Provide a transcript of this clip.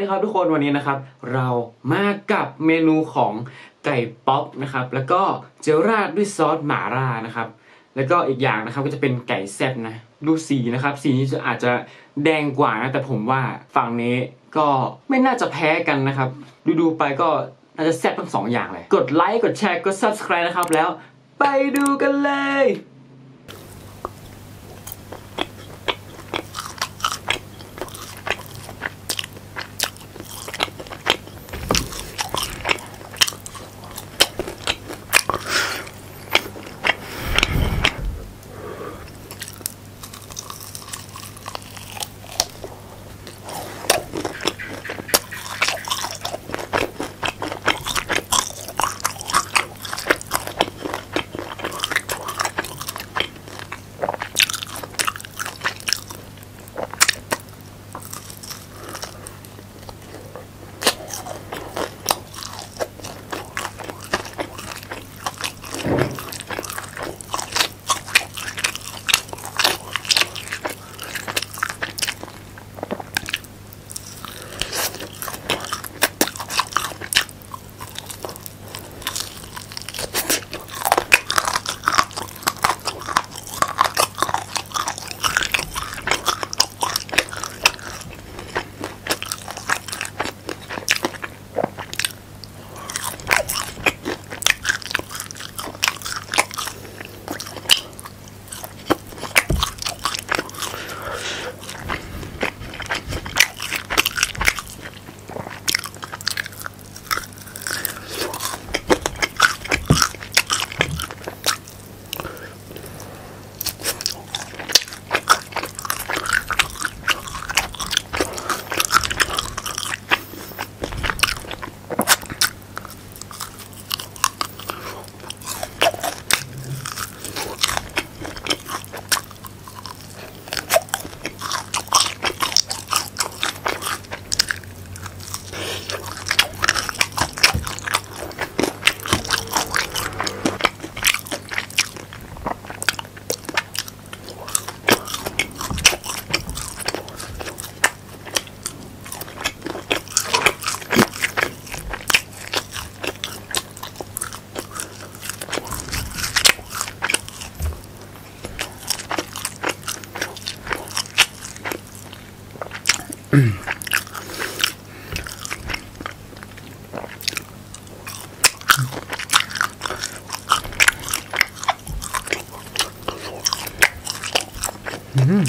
ดีครับทุกคนวันนี้นะครับ เรามากับเมนูของไก่ป๊อปนะครับ แล้วก็เจลราดด้วยซอสหม่าล่านะครับ แล้วก็อีกอย่างนะครับก็จะเป็นไก่แซ่บนะดูสีนะครับ สีนี้จะอาจจะแดงกว่านะแต่ผมว่าฝั่งนี้ก็ไม่น่าจะแพ้กันนะครับ ดูดูๆไปก็น่าจะแซ่บทั้งสองอย่างเลย กดไลค์กดแชร์กด subscribe นะครับแล้วไปดูกันเลย อืม